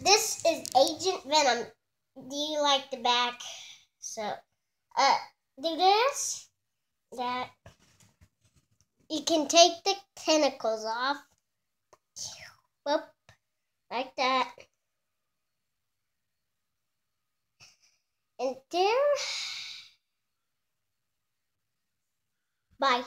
This is Agent Venom. Do you like the back? So, uh, do this, that. You can take the tentacles off. Whoop, like that. And there. Bye.